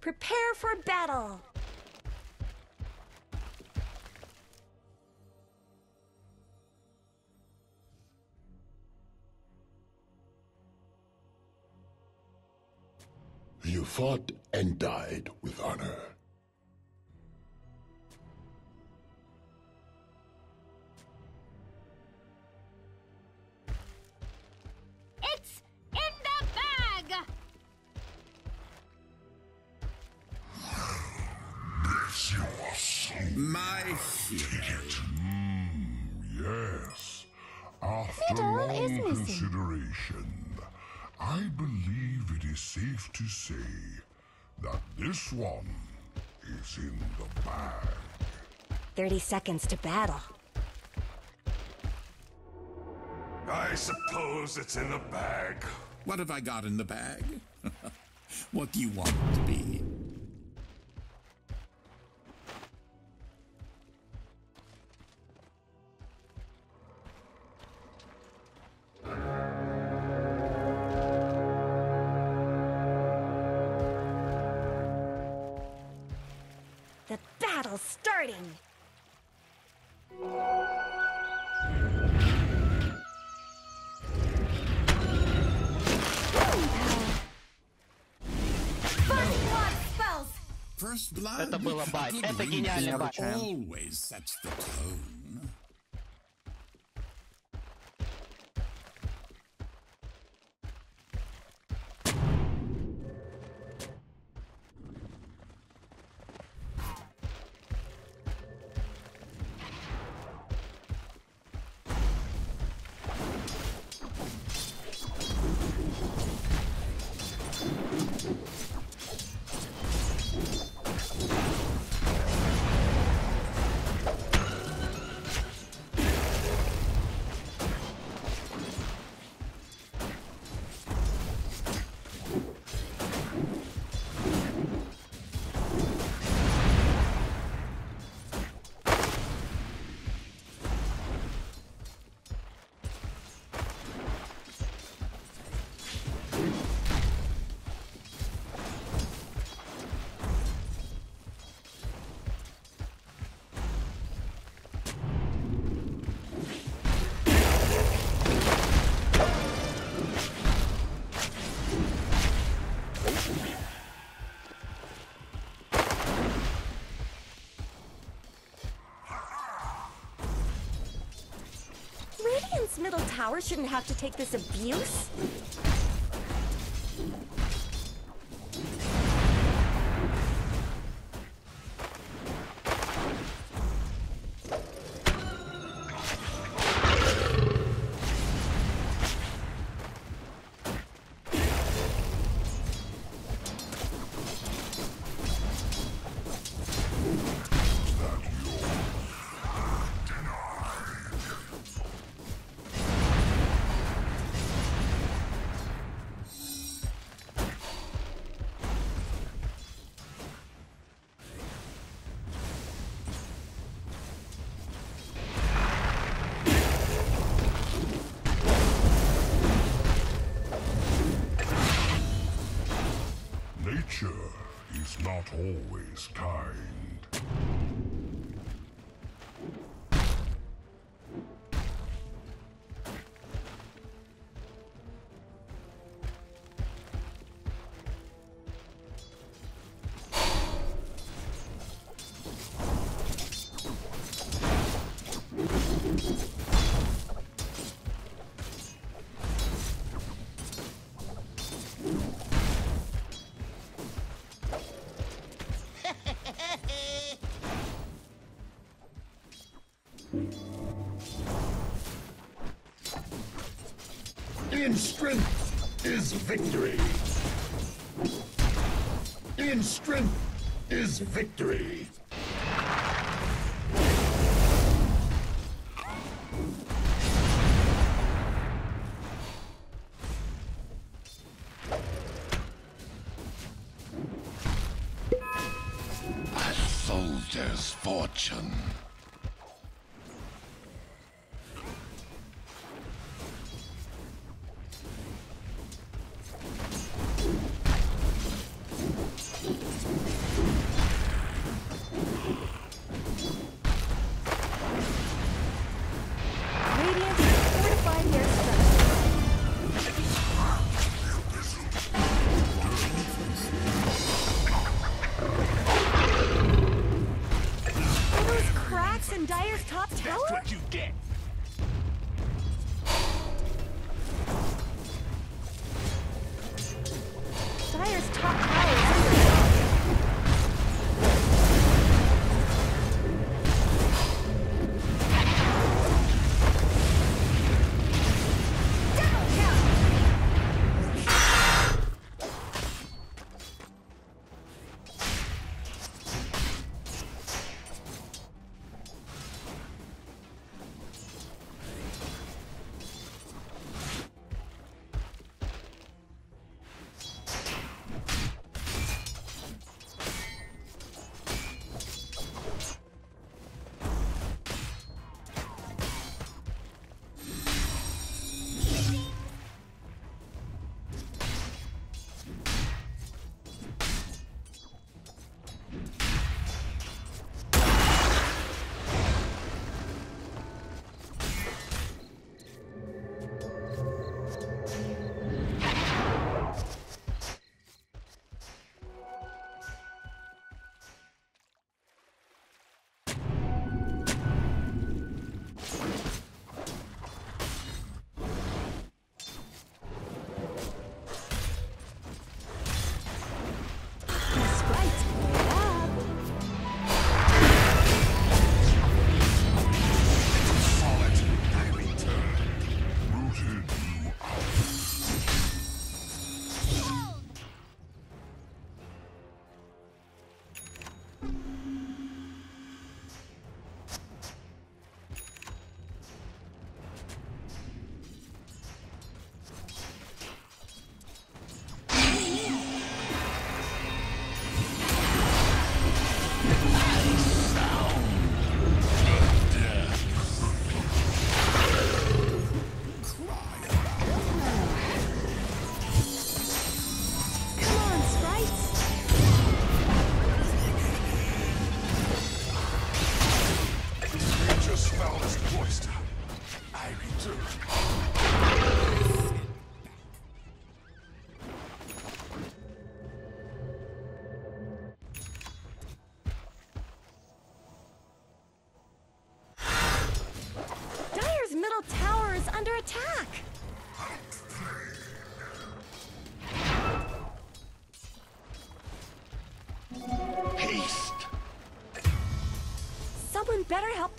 Prepare for battle! You fought and died with honor. Say that this one is in the bag. 30 seconds to battle. I suppose it's in the bag. What have I got in the bag? what do you want it to be? Это было бай. Это гениальный бай. Tower shouldn't have to take this abuse. In strength is victory. In strength is victory.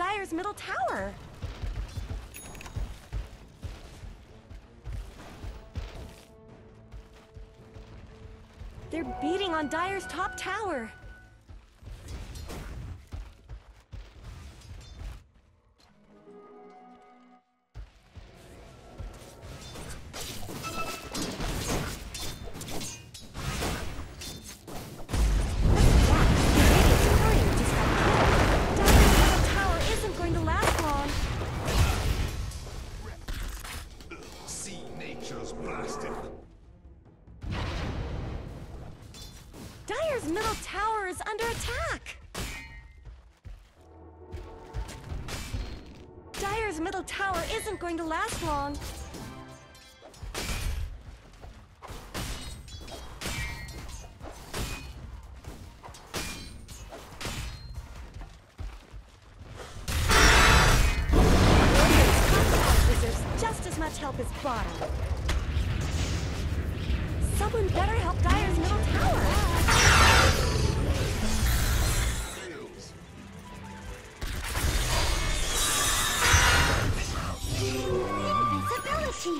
Dire's middle tower. They're beating on Dire's top tower.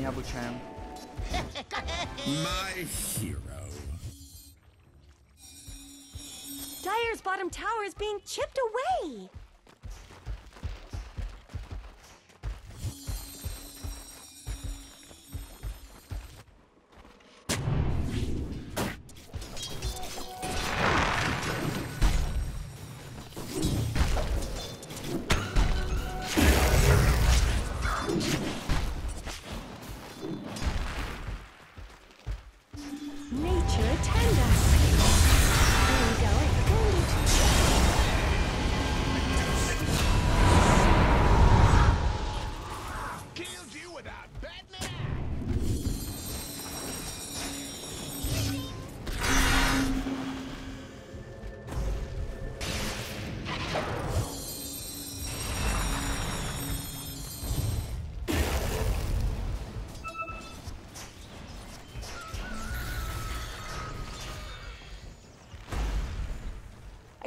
Tu nie. My hero. Dire's bottom tower is being chipped away.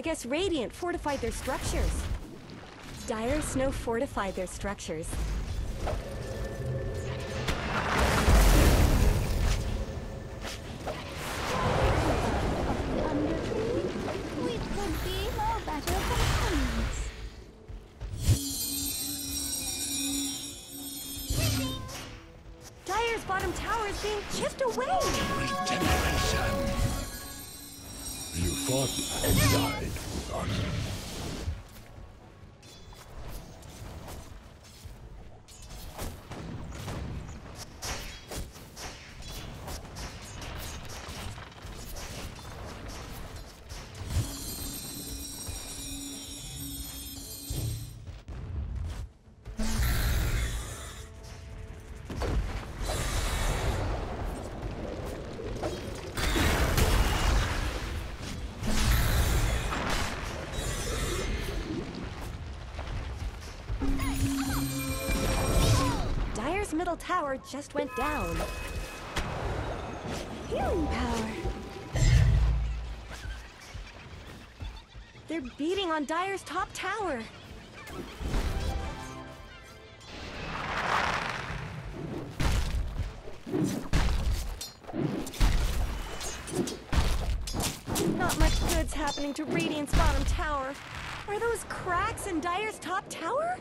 Guess Radiant fortified their structures. Dire Snow fortified their structures. Died with honor. tower just went down. Healing power. They're beating on Dire's top tower. Not much good's happening to Radiant's bottom tower. Are those cracks in Dire's top tower?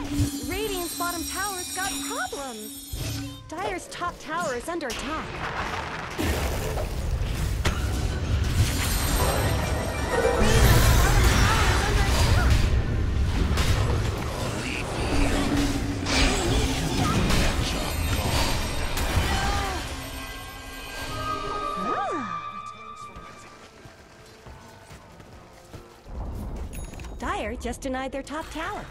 Radiant's bottom tower's got problems. Dire's top tower is under attack. Dire ah. just denied their top tower.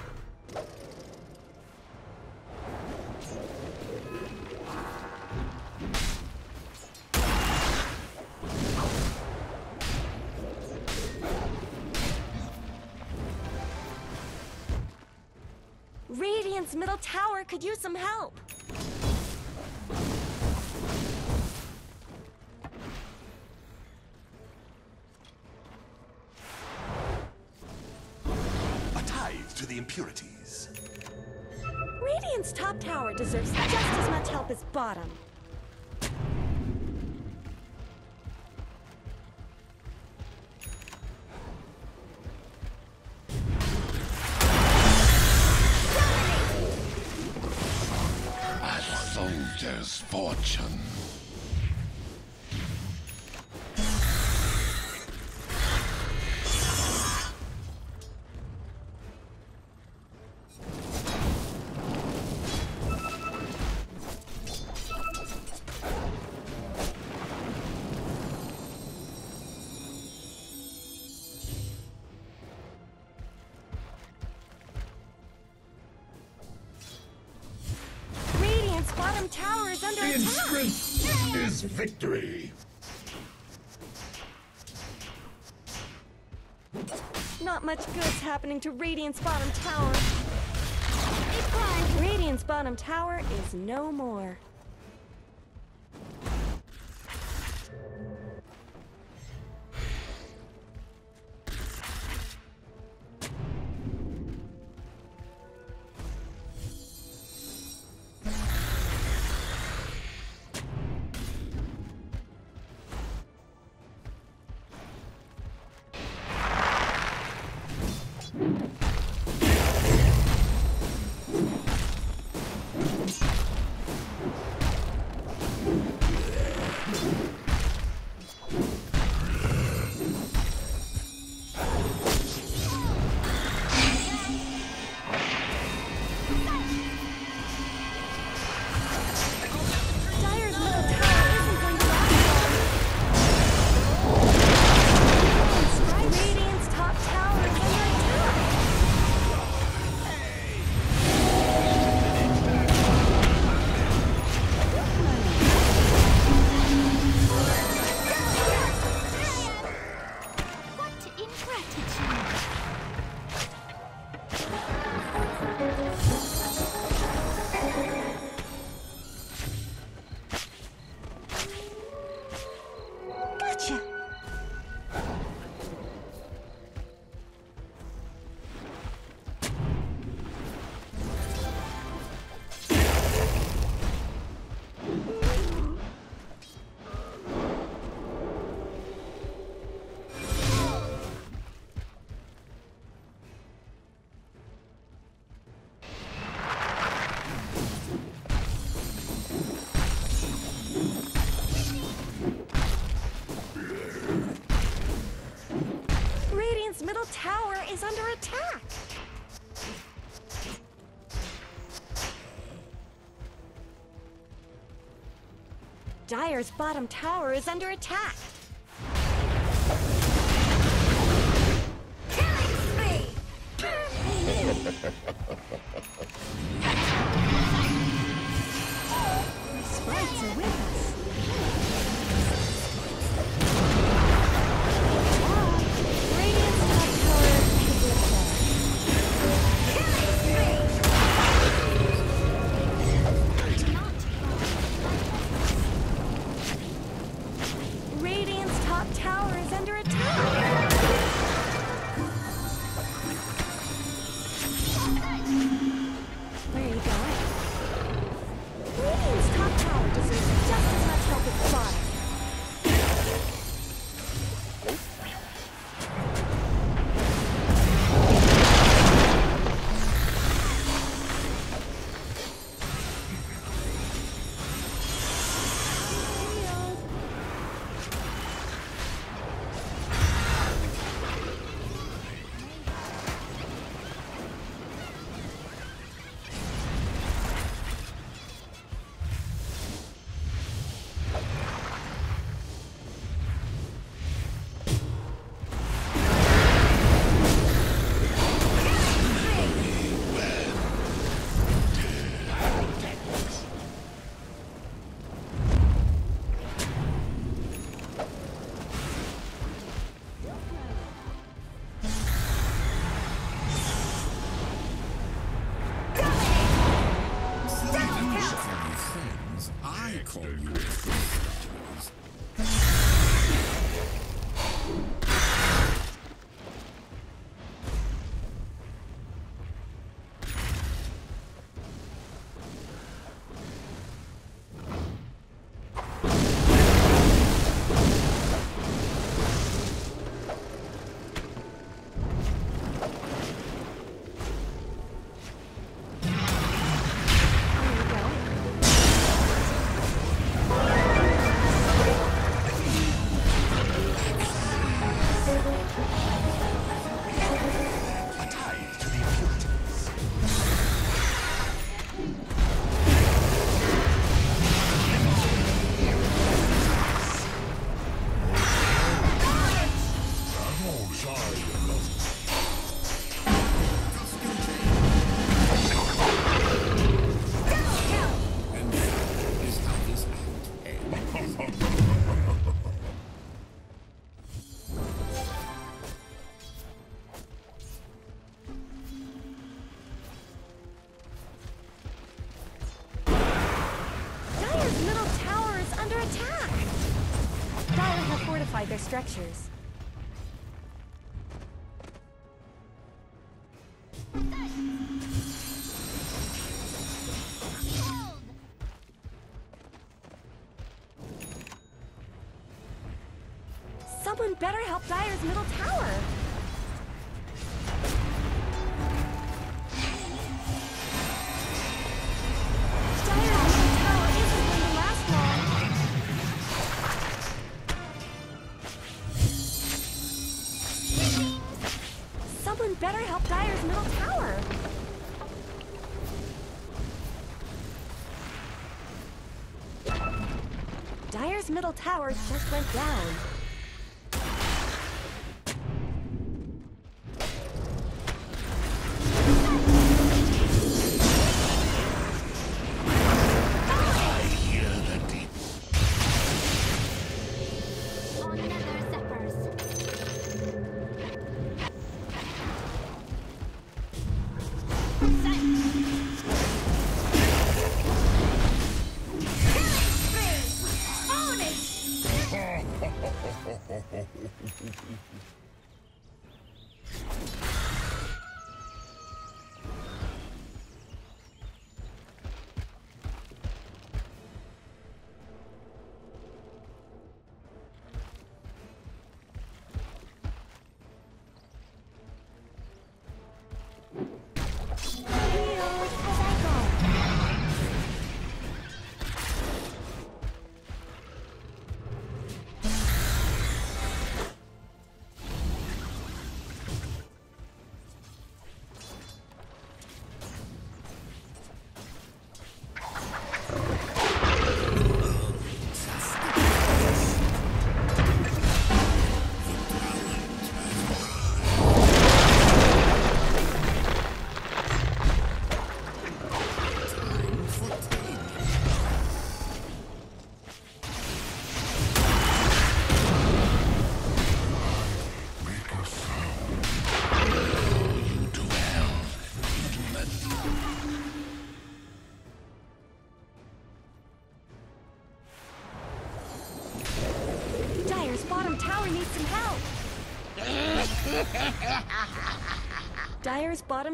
Radiant's middle tower could use some help. A tithe to the impurities. Radiant's top tower deserves just as much help as bottom. Fortune. Is victory. Not much good's happening to Radiant's bottom tower. Radiant's bottom tower is no more. Is under attack. Dire's bottom tower is under attack. The sprites are with us. Call you Better help Dire's middle tower! Better help Dire's middle tower. Dire's middle tower just went down.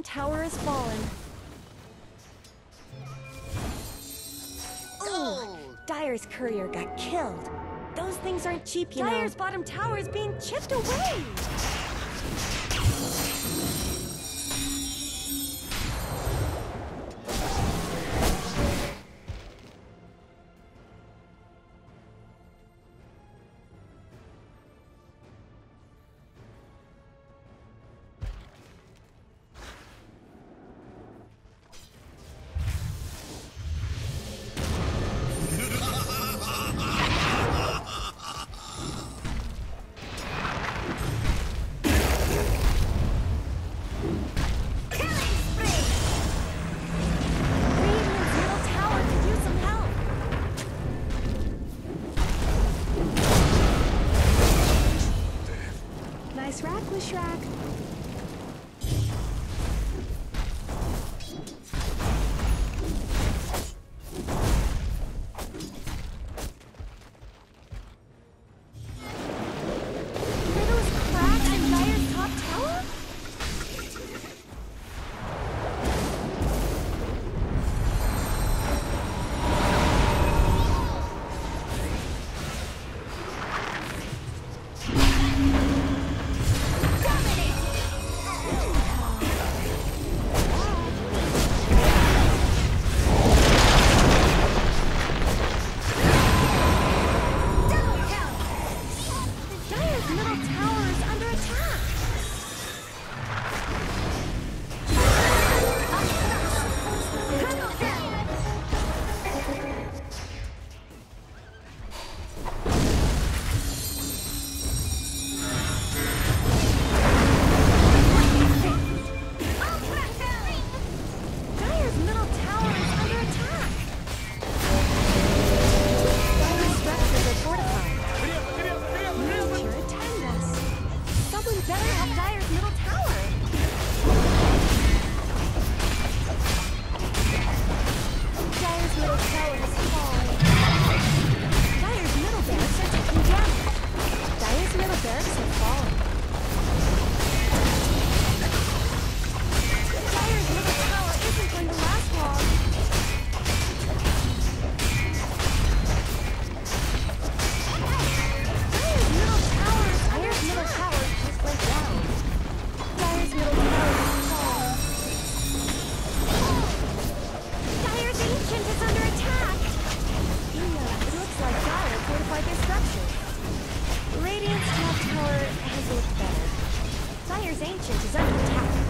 Tower has fallen. Ooh, Dire's courier got killed. Those things aren't cheap, you know. Dire's bottom tower is being chipped away. Radiant's top tower has looked better. Fire's Ancient is under attack.